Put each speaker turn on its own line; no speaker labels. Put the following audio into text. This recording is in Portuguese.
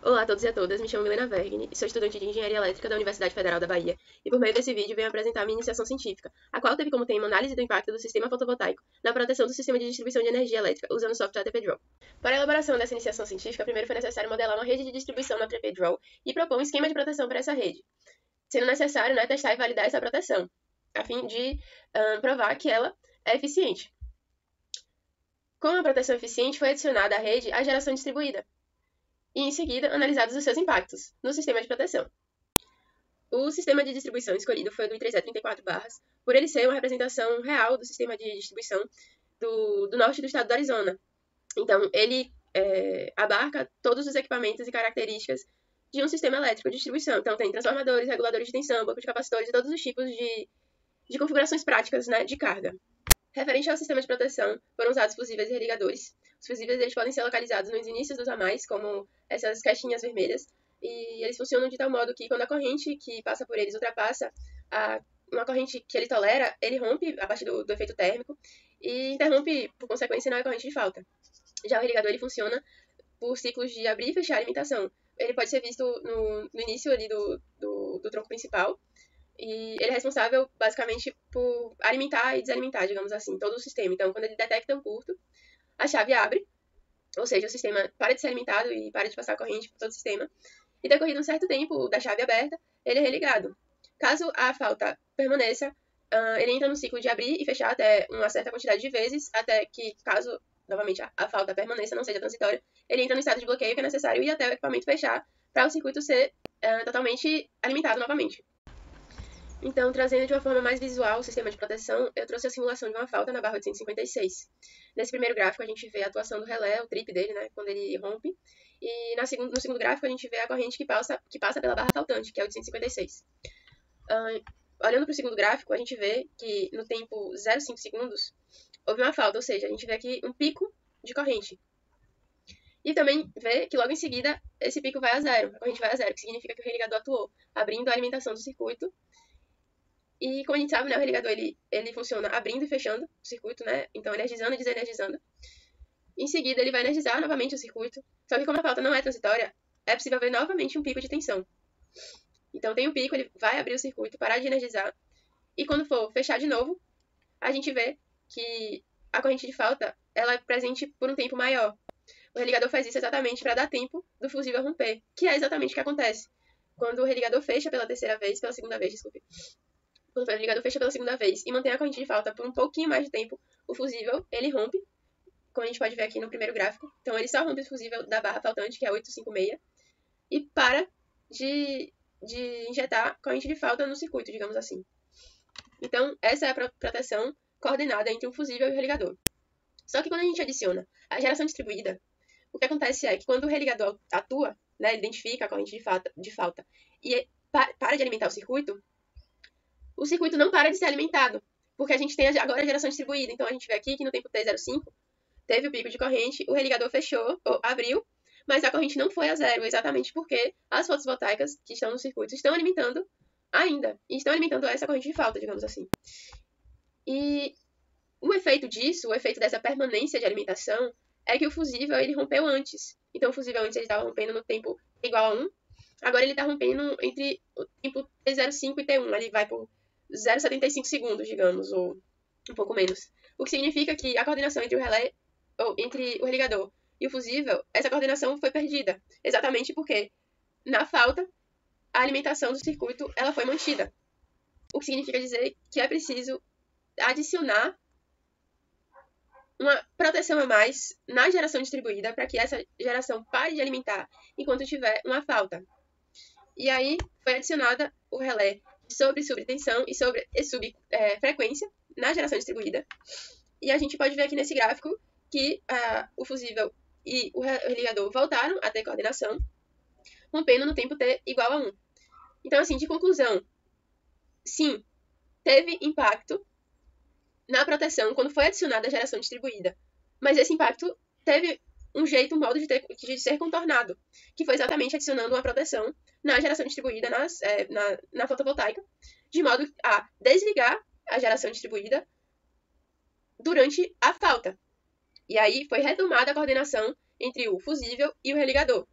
Olá a todos e a todas, me chamo Milena Vergne, sou estudante de Engenharia Elétrica da Universidade Federal da Bahia e por meio desse vídeo venho apresentar minha iniciação científica, a qual teve como tema análise do impacto do sistema fotovoltaico na proteção do sistema de distribuição de energia elétrica usando o software ATP-Draw. Para a elaboração dessa iniciação científica, primeiro foi necessário modelar uma rede de distribuição no ATP-Draw e propor um esquema de proteção para essa rede, sendo necessário né, testar e validar essa proteção, a fim de um, provar que ela é eficiente. Com a proteção eficiente, foi adicionada à rede a geração distribuída, e, em seguida, analisados os seus impactos no sistema de proteção. O sistema de distribuição escolhido foi o do I3E34 barras, por ele ser uma representação real do sistema de distribuição do, do norte do estado do Arizona. Então, ele é, abarca todos os equipamentos e características de um sistema elétrico de distribuição. Então, tem transformadores, reguladores de tensão, banco de capacitores e todos os tipos de, de configurações práticas né, de carga. Referente ao sistema de proteção, foram usados fusíveis e irrigadores. Os fusíveis eles podem ser localizados nos inícios dos ramais, como essas caixinhas vermelhas, e eles funcionam de tal modo que quando a corrente que passa por eles ultrapassa a, uma corrente que ele tolera, ele rompe a partir do, do efeito térmico e interrompe, por consequência, na corrente de falta. Já o irrigador ele funciona por ciclos de abrir e fechar a alimentação. Ele pode ser visto no, no início ali do, do, do tronco principal, e ele é responsável, basicamente, por alimentar e desalimentar, digamos assim, todo o sistema. Então, quando ele detecta um curto, a chave abre, ou seja, o sistema para de ser alimentado e para de passar corrente por todo o sistema. E decorrido um certo tempo da chave aberta, ele é religado. Caso a falta permaneça, uh, ele entra no ciclo de abrir e fechar até uma certa quantidade de vezes, até que, caso, novamente, a, a falta permaneça, não seja transitória, ele entra no estado de bloqueio que é necessário ir até o equipamento fechar para o circuito ser uh, totalmente alimentado novamente. Então, trazendo de uma forma mais visual o sistema de proteção, eu trouxe a simulação de uma falta na barra 856. Nesse primeiro gráfico, a gente vê a atuação do relé, o trip dele, né, quando ele rompe. E na segundo, no segundo gráfico, a gente vê a corrente que passa, que passa pela barra faltante, que é 856. Uh, olhando para o segundo gráfico, a gente vê que no tempo 0,5 segundos, houve uma falta, ou seja, a gente vê aqui um pico de corrente. E também vê que logo em seguida esse pico vai a zero, a corrente vai a zero, que significa que o religador atuou, abrindo a alimentação do circuito e como a gente sabe, né, o religador ele, ele funciona abrindo e fechando o circuito, né? Então energizando e desenergizando. Em seguida, ele vai energizar novamente o circuito. Só que como a falta não é transitória, é possível ver novamente um pico de tensão. Então tem um pico, ele vai abrir o circuito, parar de energizar. E quando for fechar de novo, a gente vê que a corrente de falta ela é presente por um tempo maior. O religador faz isso exatamente para dar tempo do fusível romper, que é exatamente o que acontece. Quando o religador fecha pela terceira vez, pela segunda vez, desculpe, quando o ligador fecha pela segunda vez e mantém a corrente de falta por um pouquinho mais de tempo, o fusível, ele rompe, como a gente pode ver aqui no primeiro gráfico. Então, ele só rompe o fusível da barra faltante, que é 856, e para de, de injetar corrente de falta no circuito, digamos assim. Então, essa é a proteção coordenada entre o fusível e o religador. Só que quando a gente adiciona a geração distribuída, o que acontece é que quando o religador atua, né, identifica a corrente de falta, de falta e para de alimentar o circuito, o circuito não para de ser alimentado, porque a gente tem agora a geração distribuída. Então a gente vê aqui que no tempo T05 teve o pico de corrente, o religador fechou, ou abriu, mas a corrente não foi a zero, exatamente porque as fotovoltaicas que estão no circuito estão alimentando ainda, e estão alimentando essa corrente de falta, digamos assim. E o efeito disso, o efeito dessa permanência de alimentação, é que o fusível ele rompeu antes. Então o fusível antes ele estava rompendo no tempo igual a 1, agora ele está rompendo entre o tempo T05 e T1, ele vai por 0,75 segundos, digamos, ou um pouco menos. O que significa que a coordenação entre o relé, ou entre o religador e o fusível, essa coordenação foi perdida, exatamente porque na falta a alimentação do circuito ela foi mantida. O que significa dizer que é preciso adicionar uma proteção a mais na geração distribuída para que essa geração pare de alimentar enquanto tiver uma falta. E aí foi adicionada o relé sobre subtensão e sobre subfrequência é, na geração distribuída. E a gente pode ver aqui nesse gráfico que uh, o fusível e o religador voltaram a ter coordenação, rompendo no tempo t igual a 1. Então, assim, de conclusão, sim, teve impacto na proteção quando foi adicionada a geração distribuída, mas esse impacto teve um jeito, um modo de, ter, de ser contornado, que foi exatamente adicionando uma proteção na geração distribuída nas, é, na, na fotovoltaica, de modo a desligar a geração distribuída durante a falta. E aí foi retomada a coordenação entre o fusível e o religador,